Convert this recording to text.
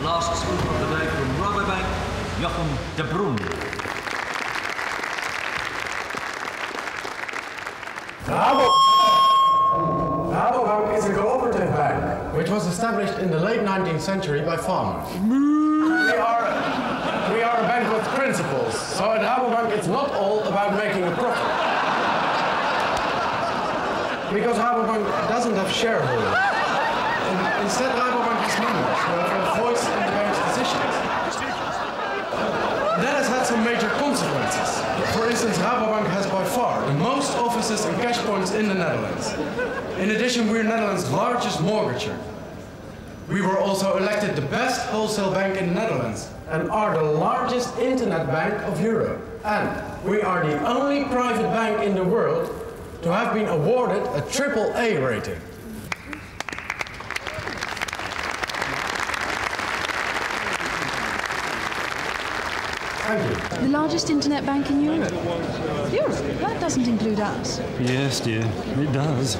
Last scoop of the day from Rabobank, Jochen de Brun. Rabo- Rabobank is a cooperative bank which was established in the late 19th century by farmers. We are, we are a bank with principles, so at Rabobank it's not all about making a profit. Because Rabobank doesn't have shareholders. In- Instead, Rabobank has members who have a voice in the bank's decisions. That has had some major consequences. For instance, Rabobank has by far the most offices and cash points in the Netherlands. In addition, we're Netherlands' largest mortgager. We were also elected the best wholesale bank in the Netherlands and are the largest internet bank of Europe. And we are the only private bank in the world to have been awarded a triple A rating. The largest internet bank in Europe. Europe? That doesn't include us. Yes, dear, it does.